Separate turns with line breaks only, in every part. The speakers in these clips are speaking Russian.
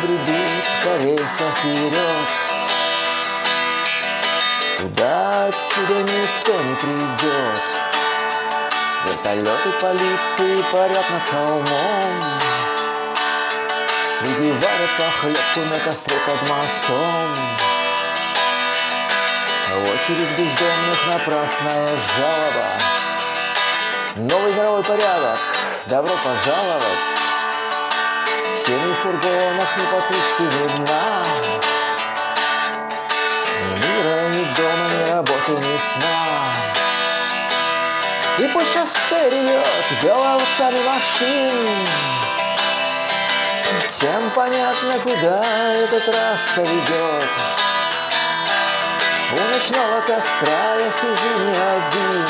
по рельсам вперед. Туда, откуда никто не придет. Вертолеты полиции парят над холмом. Выпивают похлебку на костре под мостом. Очередь бездомных напрасная жалоба. Новый мировой порядок, добро пожаловать. Семь фургонов ни потушки видна. Ни мира, ни дома, ни работы, ни сна. И по шоссе ревет голосами машин. Всем понятно, куда эта трасса ведет. У ночного костра я сижу не один.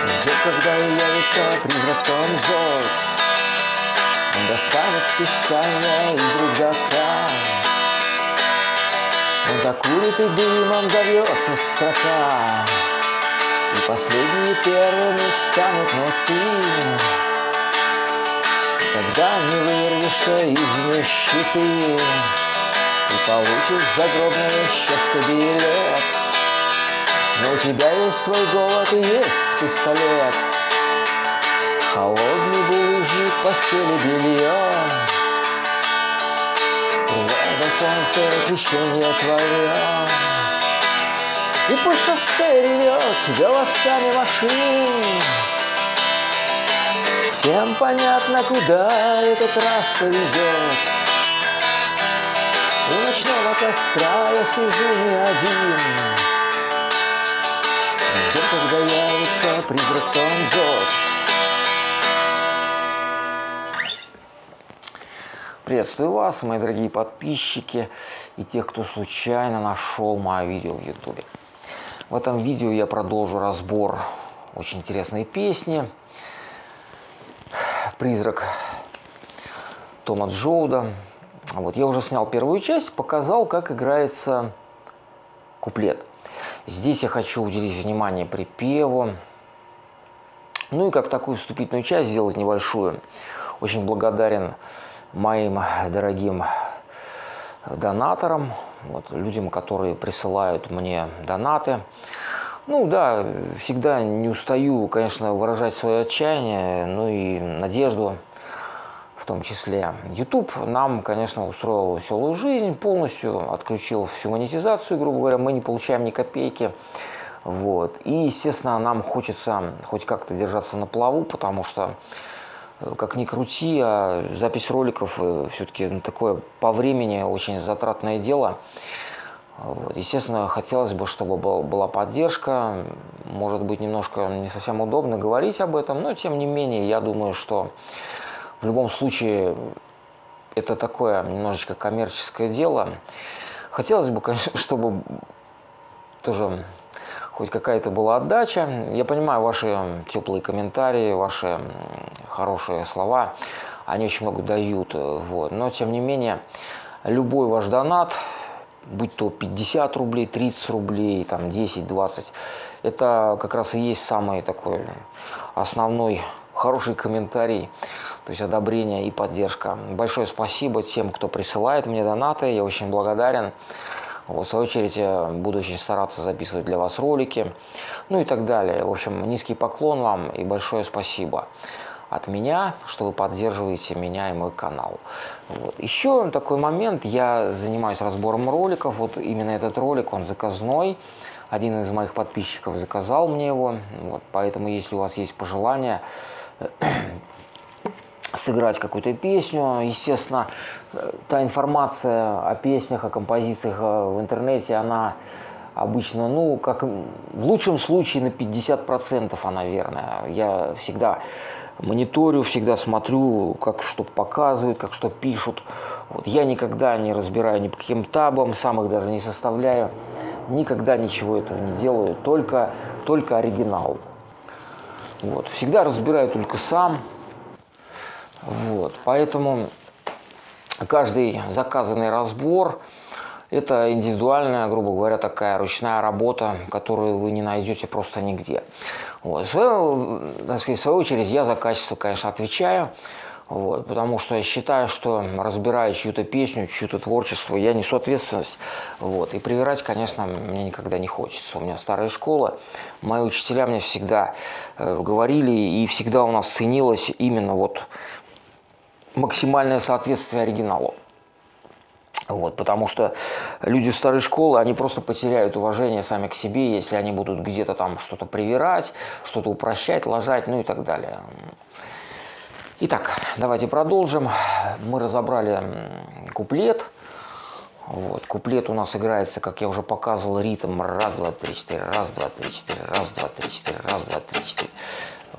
Жду, когда явится призрак Том Джордж. Достанет писание из рюкзака. Он закурит и дымом зовется строка. И последние первыми станут найти. Когда не вырвешься из нищеты, Ты получишь загробное счастье билет. Но у тебя есть твой голод и есть пистолет. Холодный булыжник, постели белье. Рядом концерт еще не твое. И по шоссе ревет голосами машин. Всем понятно, куда эта трасса ведет. У ночного костра я сижу не один. Жду, когда явится призрак Том Приветствую вас, мои дорогие подписчики и тех, кто случайно нашел мое видео в YouTube. В этом видео я продолжу разбор очень интересной песни «Призрак Тома Джоуда». Вот, я уже снял первую часть, показал, как играется куплет. Здесь я хочу уделить внимание припеву. Ну и как такую вступительную часть сделать небольшую. Очень благодарен моим дорогим донаторам, вот, людям, которые присылают мне донаты. Ну да, всегда не устаю, конечно, выражать свое отчаяние, ну и надежду в том числе. YouTube нам, конечно, устроил веселую жизнь, полностью отключил всю монетизацию, грубо говоря, мы не получаем ни копейки. Вот. И, естественно, нам хочется хоть как-то держаться на плаву, потому что как ни крути, а запись роликов э, все-таки такое по времени очень затратное дело. Вот. Естественно, хотелось бы, чтобы был, была поддержка. Может быть, немножко не совсем удобно говорить об этом, но тем не менее, я думаю, что в любом случае это такое немножечко коммерческое дело. Хотелось бы, конечно, чтобы тоже хоть какая-то была отдача. Я понимаю ваши теплые комментарии, ваши хорошие слова, они очень много дают. Вот. Но, тем не менее, любой ваш донат, будь то 50 рублей, 30 рублей, там 10, 20, это как раз и есть самый такой основной хороший комментарий, то есть одобрение и поддержка. Большое спасибо тем, кто присылает мне донаты, я очень благодарен. В свою очередь, буду очень стараться записывать для вас ролики, ну и так далее. В общем, низкий поклон вам и большое спасибо от меня, что вы поддерживаете меня и мой канал. Вот. Еще такой момент, я занимаюсь разбором роликов, вот именно этот ролик, он заказной, один из моих подписчиков заказал мне его, вот, поэтому если у вас есть пожелания, сыграть какую-то песню. Естественно, та информация о песнях, о композициях э, в интернете, она обычно, ну, как в лучшем случае на 50% она верная. Я всегда мониторю, всегда смотрю, как что показывают, как что пишут. Вот я никогда не разбираю ни по каким табам, сам их даже не составляю. Никогда ничего этого не делаю, только, только оригинал. Вот. Всегда разбираю только сам, вот, поэтому каждый заказанный разбор – это индивидуальная, грубо говоря, такая ручная работа, которую вы не найдете просто нигде. Вот. В, свою, так сказать, в свою очередь я за качество, конечно, отвечаю. Вот, потому что я считаю, что разбирая чью-то песню, чью-то творчество, я несу ответственность. Вот, и привирать, конечно, мне никогда не хочется. У меня старая школа, мои учителя мне всегда э, говорили, и всегда у нас ценилось именно вот максимальное соответствие оригиналу. Вот, потому что люди старой школы, они просто потеряют уважение сами к себе, если они будут где-то там что-то привирать, что-то упрощать, ложать, ну и так далее. Итак, давайте продолжим. Мы разобрали куплет. Вот. Куплет у нас играется, как я уже показывал, ритм раз, два, три, четыре, раз, два, три, четыре, раз, два, три, четыре, раз, два, три, четыре.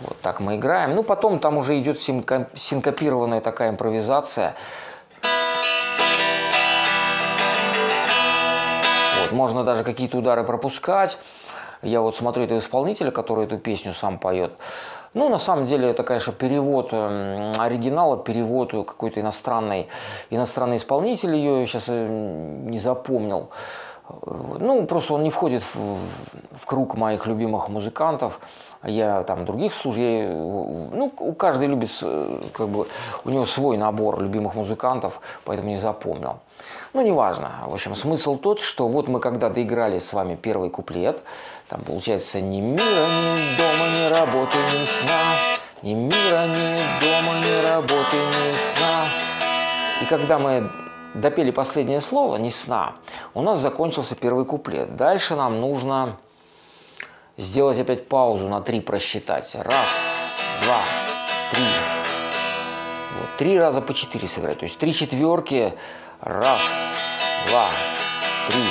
Вот так мы играем. Ну, потом там уже идет синкопированная такая импровизация. Вот. Можно даже какие-то удары пропускать. Я вот смотрю этого исполнителя, который эту песню сам поет. Ну, на самом деле, это, конечно, перевод эм, оригинала, перевод какой-то иностранный, иностранный исполнитель ее, сейчас э, не запомнил. Ну, просто он не входит в, в круг моих любимых музыкантов. Я там других служей, ну, у каждый любит, как бы, у него свой набор любимых музыкантов, поэтому не запомнил. Ну, неважно. В общем, смысл тот, что вот мы когда доиграли с вами первый куплет, там получается ни мира, ни дома, ни работы, ни сна, ни мира, ни дома, ни работы, ни сна. И когда мы допели последнее слово, ни сна, у нас закончился первый куплет. Дальше нам нужно сделать опять паузу на три просчитать. Раз, два, три. Вот, три раза по четыре сыграть. То есть три четверки. Раз, два, три.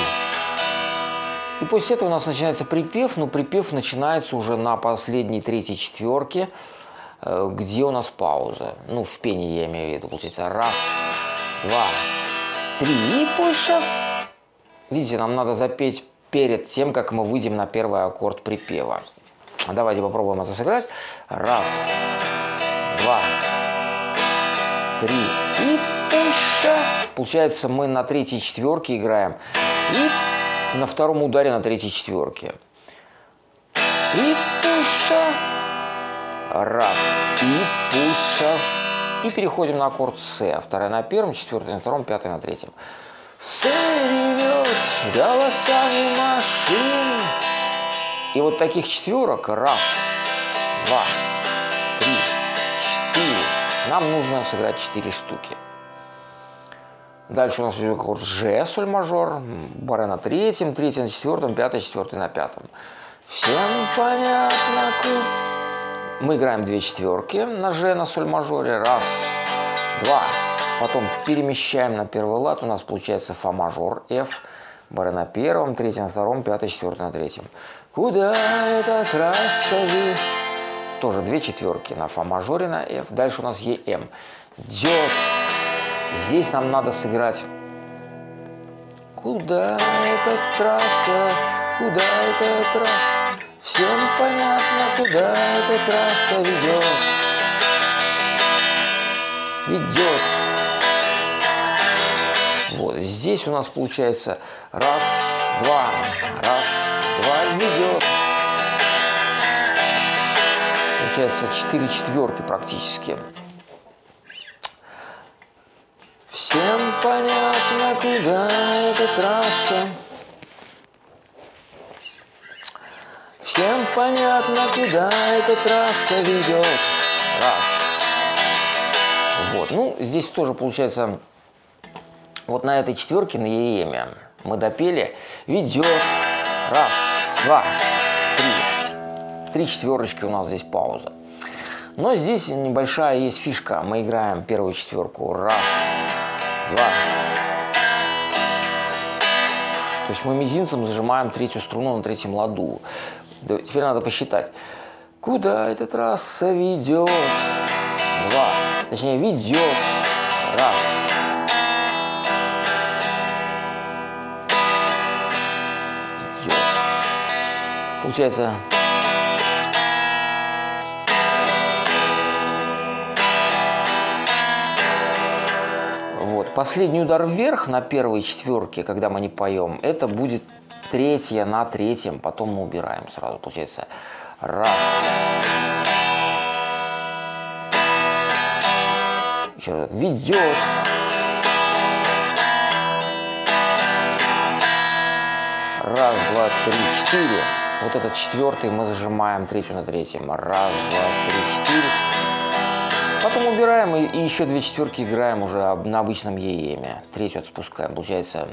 И после этого у нас начинается припев, но припев начинается уже на последней третьей четверке, э, где у нас пауза. Ну, в пении я имею в виду. Получается раз, два, три. Пусть сейчас... Видите, нам надо запеть перед тем, как мы выйдем на первый аккорд припева. Давайте попробуем это сыграть. Раз, два, три. И пуша. Получается, мы на третьей четверке играем. И на втором ударе на третьей четверке. И пуша. Раз. И пуша. И переходим на аккорд С. Вторая на первом, четвертая на втором, пятая на третьем. Сыревет голосами машин. И вот таких четверок, раз, два, три, четыре, нам нужно сыграть четыре штуки. Дальше у нас идет аккорд Ж, соль мажор, баре на третьем, третий на четвертом, пятый, четвертый на пятом. Всем понятно, мы играем две четверки на Ж на соль мажоре. Раз, два, Потом перемещаем на первый лад, у нас получается фа мажор, F, баре на первом, третий на втором, пятый, четвертый на третьем. Куда эта трасса ви? Тоже две четверки на фа мажоре на F. Дальше у нас ЕМ. Идет. Здесь нам надо сыграть. Куда эта трасса? Куда эта трасса? Всем понятно, куда эта трасса ведет. Ведет. Вот здесь у нас получается раз, два, раз, два, ведет. Получается четыре четверки практически. Всем понятно, куда эта трасса. Всем понятно, куда эта трасса ведет. Раз. Вот, ну, здесь тоже получается вот на этой четверке, на ЕЕМе, мы допели, ведет, раз, два, три. Три четверочки у нас здесь пауза. Но здесь небольшая есть фишка. Мы играем первую четверку. Раз, два. То есть мы мизинцем зажимаем третью струну на третьем ладу. Теперь надо посчитать. Куда этот раз ведет? Два. Точнее, ведет. Раз. Получается... Вот. Последний удар вверх на первой четверке, когда мы не поем, это будет третья на третьем, потом мы убираем сразу. Получается раз. Следующий разок. Ведет. Раз, два, три, четыре. Вот этот четвертый мы зажимаем третью на третьем. Раз, два, три, четыре. Потом убираем и, и еще две четверки играем уже на обычном ЕЕМе. Третью отпускаем. Получается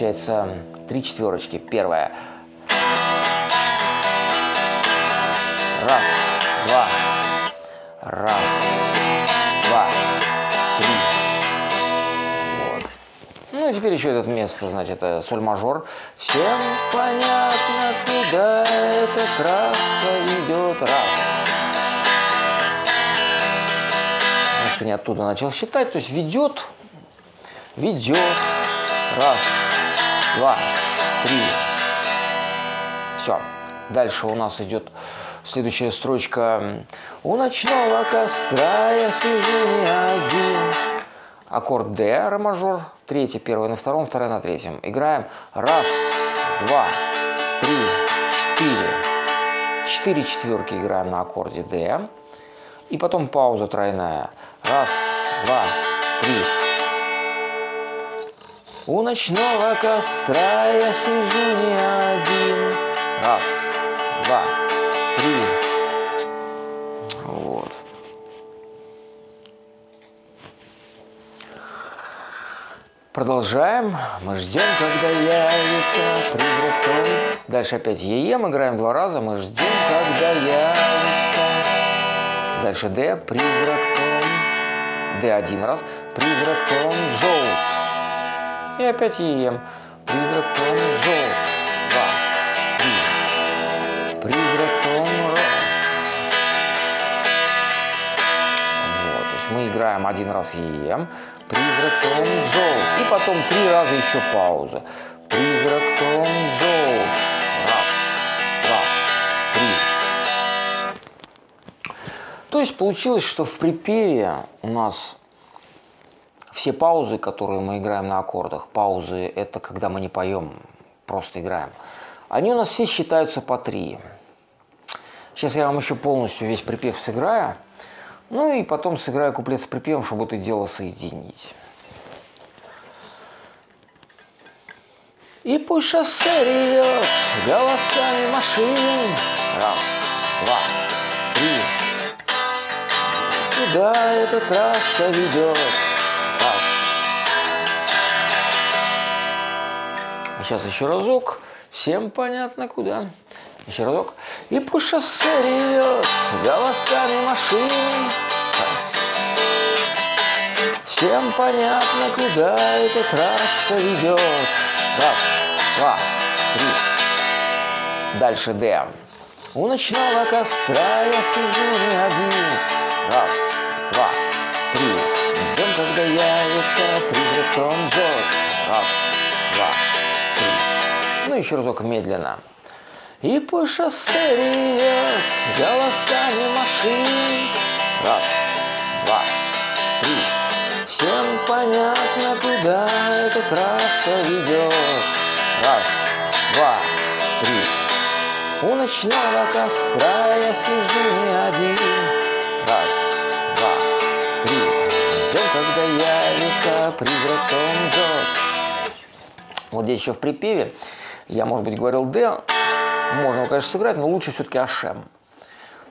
получается три четверочки. Первая. Раз, два, раз, два, три. Вот. Ну и теперь еще это место, значит, это соль мажор. Всем понятно, куда эта трасса ведет. Раз. Не оттуда начал считать, то есть ведет, ведет. Раз, два, три. Все. Дальше у нас идет следующая строчка. У ночного костра я сижу не один. Аккорд ре мажор. Третий, первый на втором, второй на третьем. Играем раз, два, три, четыре. Четыре четверки играем на аккорде D. И потом пауза тройная. Раз, два, три, у ночного костра я сижу не один. Раз, два, три. Вот. Продолжаем. Мы ждем, когда явится призрак Том. Дальше опять ЕЕМ играем два раза. Мы ждем, когда явится. Дальше Д. Призрак Том. Д один раз. Призрак Том Джоу. И опять ЕМ. Призрак Том Желт. Два. Три. Призрак Вот, то есть мы играем один раз ЕМ. Призрак Том Желт. И потом три раза еще пауза. Призрак Том Желт. Раз. Два. Три. То есть получилось, что в припеве у нас все паузы, которые мы играем на аккордах, паузы это когда мы не поем, просто играем, они у нас все считаются по три. Сейчас я вам еще полностью весь припев сыграю, ну и потом сыграю куплет с припевом, чтобы это дело соединить. И пусть шоссе ревет голосами машин. Раз, два, три. Куда эта трасса ведет? Сейчас еще разок. Всем понятно куда. Еще разок. И по шоссе ревет голосами машин. Всем понятно, куда эта трасса ведет. Раз, два, три. Дальше Д. У ночного костра я сижу не один. Раз, два, три. Ждем, когда явится призрак Том Джордж. Раз, два, ну, еще разок медленно. И по шоссе ревет голосами машин. Раз, два, три. Всем понятно, куда эта трасса ведет. Раз, два, три. У ночного костра я сижу не один. Раз, два, три. Ждем, когда явится призрак Том Джордж. Вот здесь еще в припеве я, может быть, говорил D. Можно, конечно, сыграть, но лучше все-таки Ашем.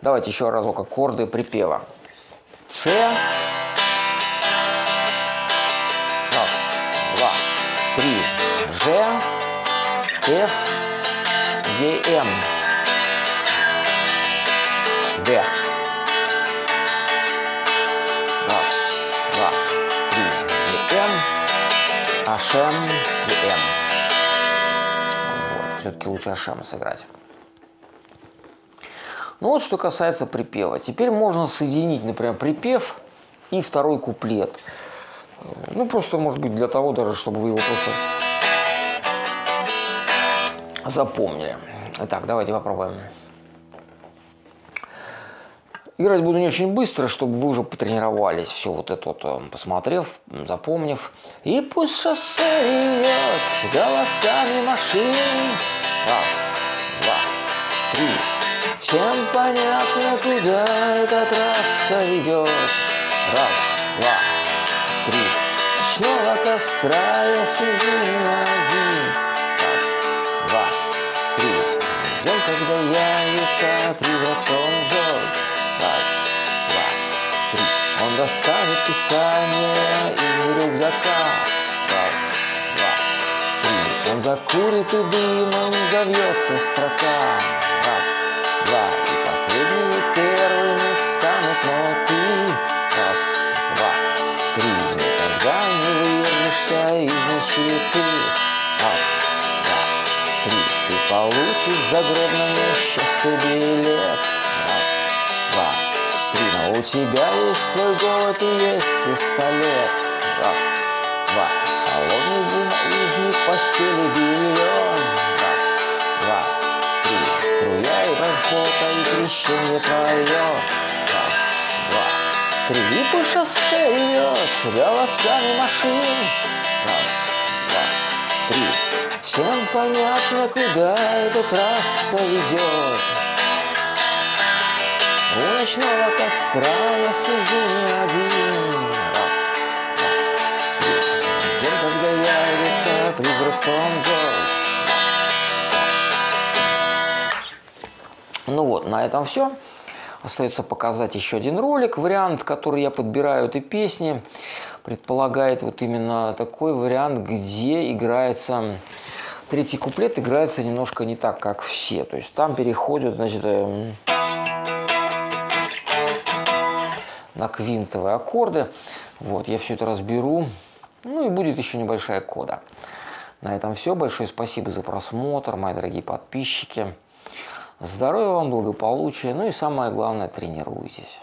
Давайте еще разок аккорды припева. С. Раз, два, три. Ж. Ф. Е, М. Д. Раз, два, три. Е, М. Ашем. Е, М все-таки лучше Ашема сыграть. Ну вот что касается припева. Теперь можно соединить, например, припев и второй куплет. Ну, просто, может быть, для того даже, чтобы вы его просто запомнили. Итак, давайте попробуем. Играть буду не очень быстро, чтобы вы уже потренировались, все вот это вот э, посмотрев, запомнив. И пусть шоссе ревет голосами машин. Раз, два, три. Всем понятно, куда эта трасса ведет. Раз, два, три. Ночного костра я сижу не один. Раз, два, три. Ждем, когда явится призраком достанет писание из рюкзака. Раз, два, три. Он закурит и дымом завьется строка. Раз, два. И последние первыми станут ноты. Раз, два, три. Никогда не вырвешься из нищеты. Раз, два, три. Ты получишь в загробном счастье билет. У тебя есть твой голод и есть пистолет. Раз, два. Холодный бумажник, постели белье. Раз, два, три. Струя и работа и крещение твое. Раз, два, три. И по шоссе ревет голосами машин. Раз, два, три. Всем понятно, куда эта трасса ведет. У ночного костра я сижу не один. Раз. Ждем, когда явится призрак Джордж. Ну вот, на этом все. Остается показать еще один ролик. Вариант, который я подбираю этой песни, предполагает вот именно такой вариант, где играется... Третий куплет играется немножко не так, как все. То есть там переходят, значит, на квинтовые аккорды. Вот, я все это разберу. Ну и будет еще небольшая кода. На этом все. Большое спасибо за просмотр, мои дорогие подписчики. Здоровья вам, благополучия, ну и самое главное, тренируйтесь.